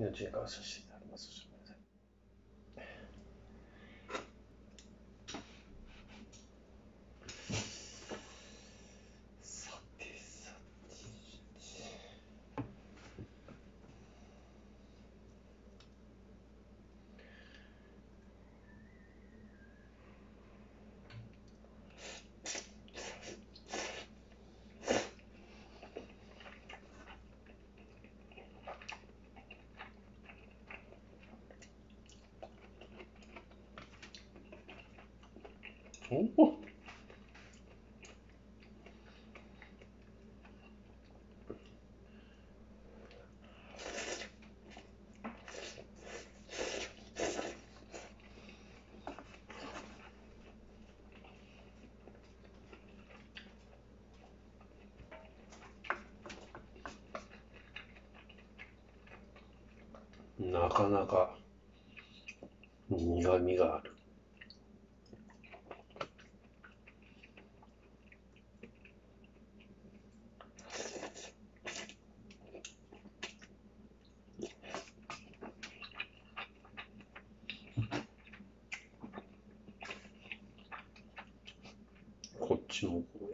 命に感謝していただきます。なかなか苦味がある。こっちの方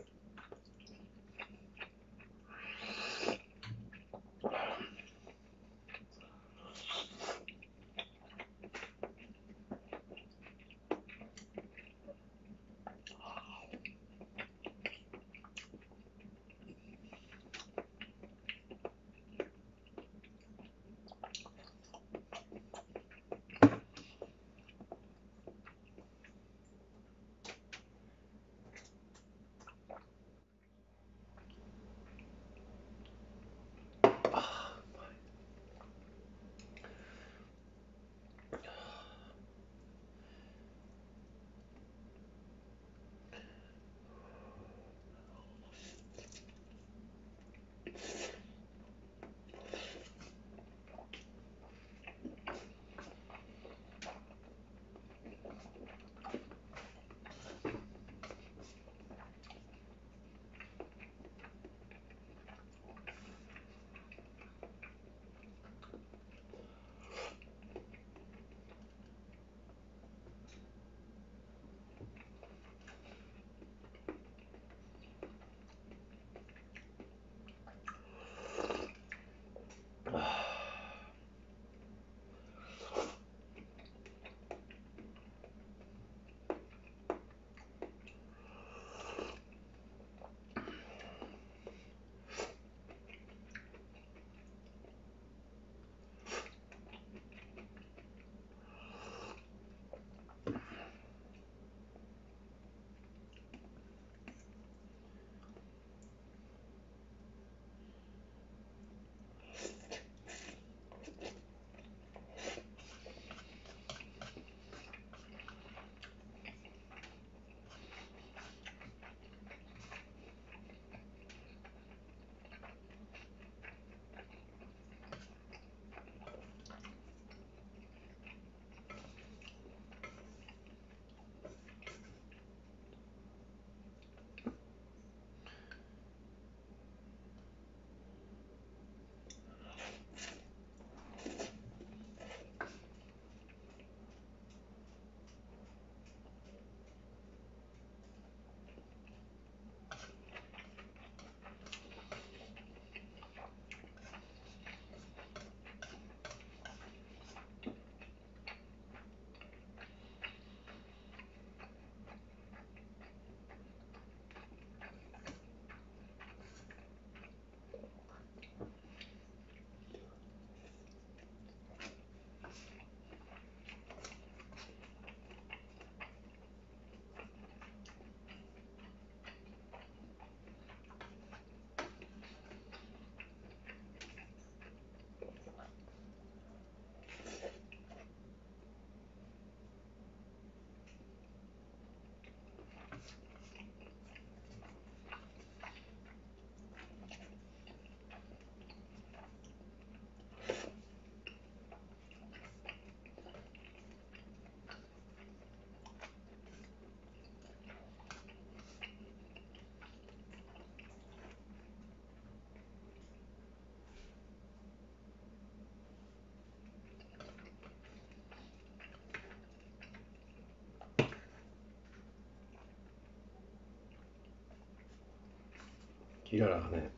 キララがね、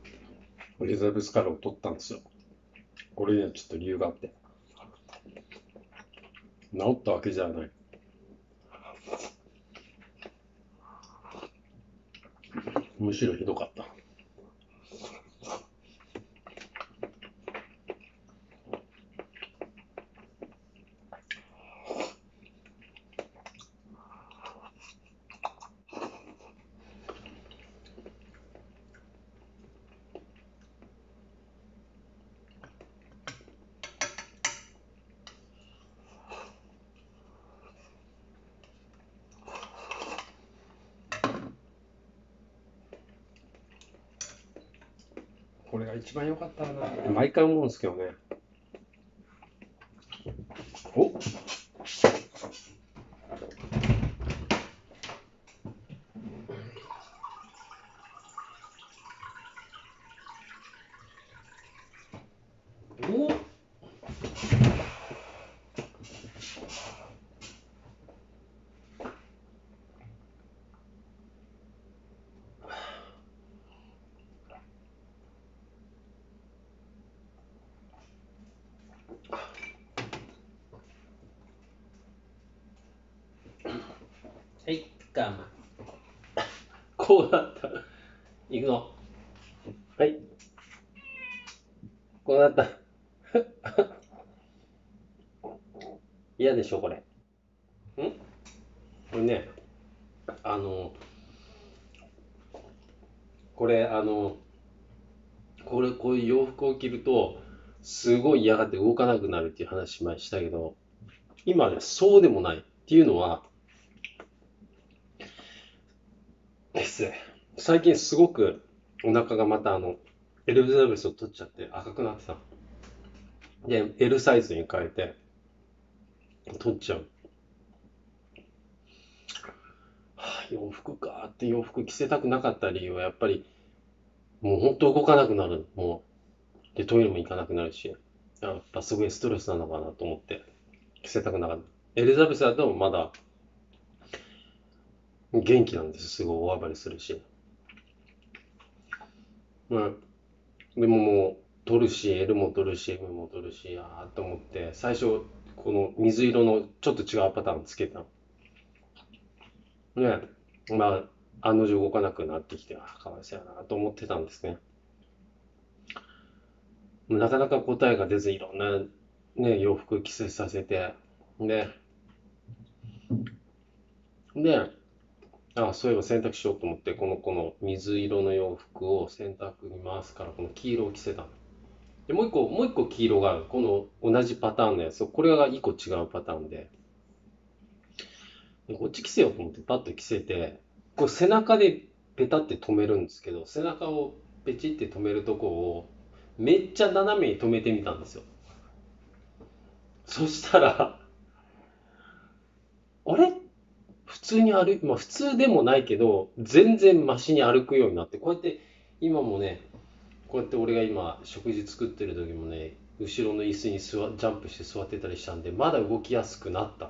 エリザベスからを取ったんですよ。これにはちょっと理由があって。治ったわけじゃない。むしろひどかった。これが一番良かったなって毎回思うんですけどね。はい、我慢。こうなった。行くの。はい。こうなった。嫌でしょ、これ。ん？これね、あの、これ、あの、これ、こういう洋服を着ると、すごい嫌がって動かなくなるっていう話前したけど、今ね、そうでもない。っていうのは、ですね。最近すごくお腹がまたあの、エルザベスを取っちゃって赤くなってた。で、L サイズに変えて、取っちゃう。はあ、洋服かって洋服着せたくなかった理由はやっぱり、もう本当動かなくなる。もう。で、トイレも行かなくなるし、やっぱすごいストレスなのかなと思って、着せたくなかった。エリザベスだとまだ、元気なんです。すごい大暴れするし。うん。でももう、取るし、L も取るし、M も取るし、ああと思って、最初、この水色のちょっと違うパターンつけたの。ね。まあ、案の定動かなくなってきて、あ、かわいそうやなと思ってたんですね。なかなか答えが出ず、いろんな、ね、洋服着せさせて、で、で、あ、そういえば洗濯しようと思って、この、この水色の洋服を洗濯に回すから、この黄色を着せたの。で、もう一個、もう一個黄色がある。この同じパターンのやつ。これが一個違うパターンで。でこっち着せようと思ってパッと着せて、これ背中でペタって止めるんですけど、背中をペチって止めるとこを、めっちゃ斜めに止めてみたんですよ。そしたら、あれ？普通に歩い、まあ普通でもないけど、全然マシに歩くようになって、こうやって今もね、こうやって俺が今食事作ってる時もね、後ろの椅子に座、ジャンプして座ってたりしたんで、まだ動きやすくなった。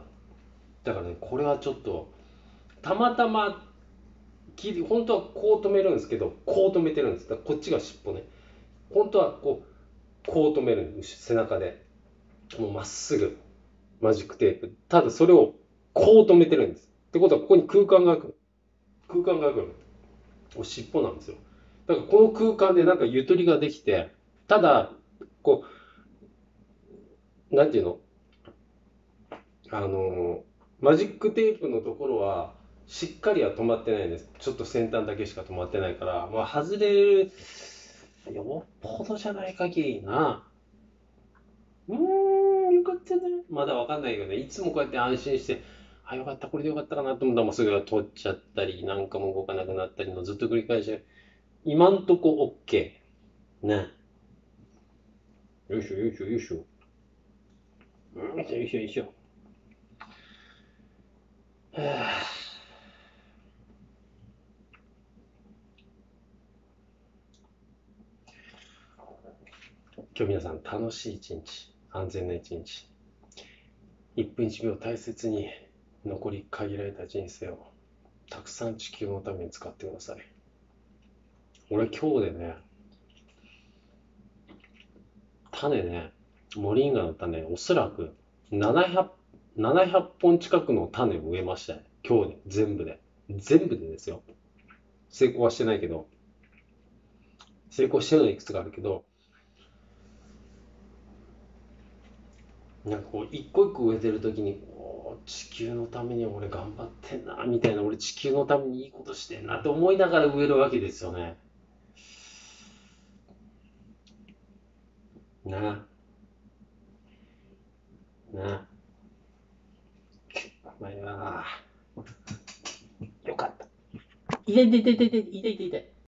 だからね、これはちょっと、たまたま、切り、本当はこう止めるんですけど、こう止めてるんです。だからこっちが尻尾ね。本当はこう、こう止める。背中で。もうまっすぐ。マジックテープ。ただそれをこう止めてるんです。ってことはここに空間が空く。空間が空くの。尻尾なんですよ。だからこの空間でなんかゆとりができて、ただ、こう、なんていうの？あの、マジックテープのところは、しっかりは止まってないんです。ちょっと先端だけしか止まってないから、まあ外れる、よっぽどじゃない限りな。うーん、よかったね。まだわかんないけどね、いつもこうやって安心して、あ、よかった、これでよかったかなと思ったら、もうそれが取っちゃったり、なんかも動かなくなったりのずっと繰り返して、今んとこ OK。ね。よいしょ、よいしょ、よいしょ。よいしょ、よいしょ、よいしょ。はあ今日皆さん楽しい一日、安全な一日、1分1秒大切に残り限られた人生をたくさん地球のために使ってください。俺今日でね、種ね、モリンガの種、おそらく700、700本近くの種を植えましたよ。今日で、全部で。全部でですよ。成功はしてないけど、成功してるのいくつかあるけど、なんかこう一個一個植えてる時にこう地球のために俺頑張ってんなみたいな俺地球のためにいいことしてんなって思いながら植えるわけですよね。なあ。なあ。お前は。よかった。痛い痛い痛い痛い痛い痛い痛い。